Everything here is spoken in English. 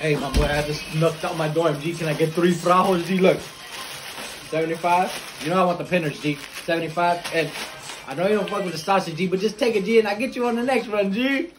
Hey, my boy, I just knocked out my door. G. Can I get three frajos, G? Look. 75. You know I want the pinners, G. 75. And I know you don't fuck with the sausage, G, but just take a G and I get you on the next run, G.